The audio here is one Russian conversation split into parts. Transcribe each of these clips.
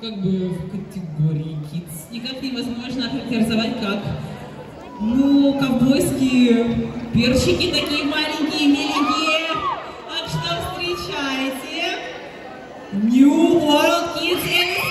как бы в категории kids. Никак невозможно охарактеризовать как, ну, ковбойские перчики такие маленькие, миленькие. Так что встречайте New World Kids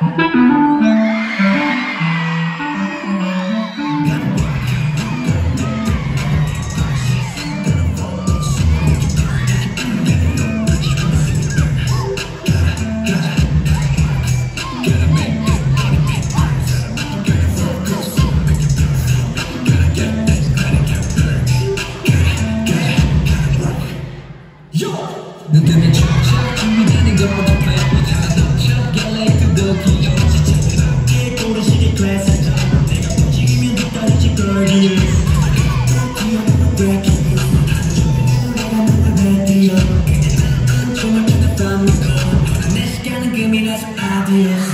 Get a man. ideas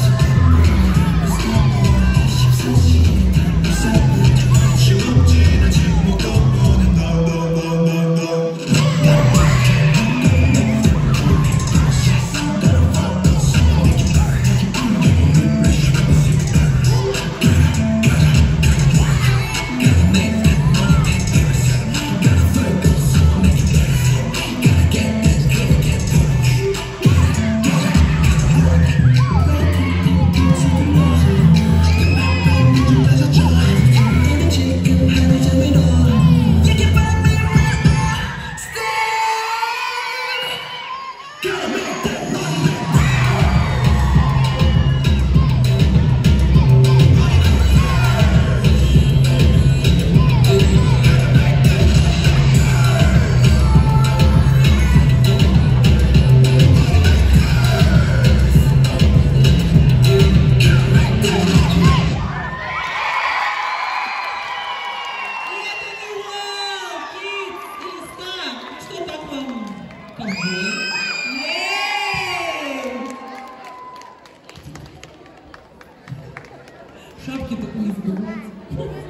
Шапки так не забывайте.